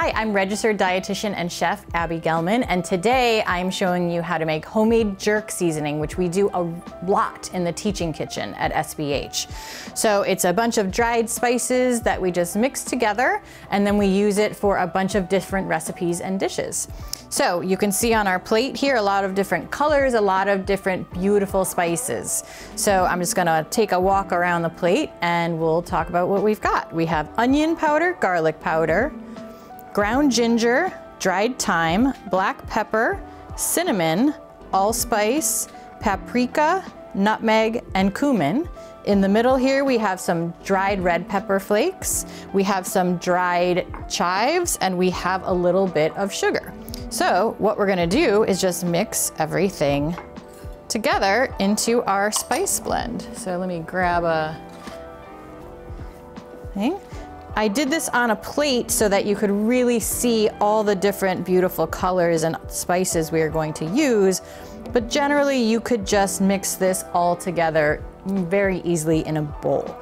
Hi, I'm registered dietitian and chef Abbie Gellman, and today I'm showing you how to make homemade jerk seasoning, which we do a lot in the teaching kitchen at SBH. So it's a bunch of dried spices that we just mix together, and then we use it for a bunch of different recipes and dishes. So you can see on our plate here a lot of different colors, a lot of different beautiful spices. So I'm just gonna take a walk around the plate and we'll talk about what we've got. We have onion powder, garlic powder, ground ginger, dried thyme, black pepper, cinnamon, allspice, paprika, nutmeg, and cumin. In the middle here, we have some dried red pepper flakes, we have some dried chives, and we have a little bit of sugar. So what we're gonna do is just mix everything together into our spice blend. So let me grab a thing. I did this on a plate so that you could really see all the different beautiful colors and spices we are going to use. But generally you could just mix this all together very easily in a bowl.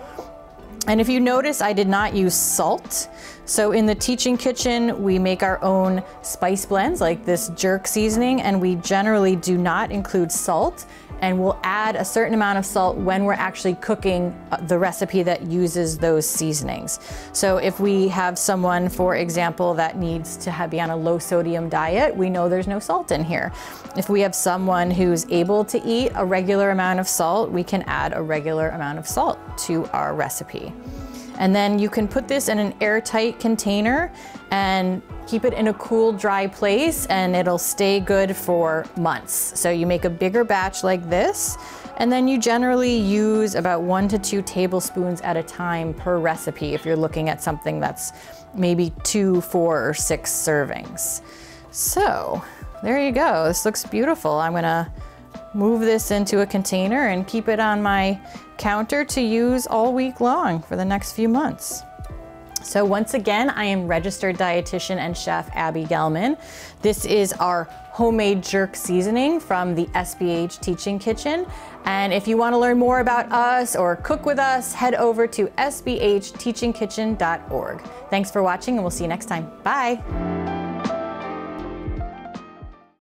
And if you notice, I did not use salt. So in the teaching kitchen, we make our own spice blends like this jerk seasoning, and we generally do not include salt and we'll add a certain amount of salt when we're actually cooking uh, the recipe that uses those seasonings. So if we have someone, for example, that needs to be on a low sodium diet, we know there's no salt in here. If we have someone who's able to eat a regular amount of salt, we can add a regular amount of salt to our recipe. And then you can put this in an airtight container and keep it in a cool, dry place and it'll stay good for months. So you make a bigger batch like this and then you generally use about one to two tablespoons at a time per recipe if you're looking at something that's maybe two, four, or six servings. So there you go. This looks beautiful. I'm gonna move this into a container and keep it on my counter to use all week long for the next few months. So once again, I am registered dietitian and chef Abbie Gellman. This is our homemade jerk seasoning from the SBH Teaching Kitchen. And if you want to learn more about us or cook with us, head over to sbhteachingkitchen.org. Thanks for watching and we'll see you next time. Bye.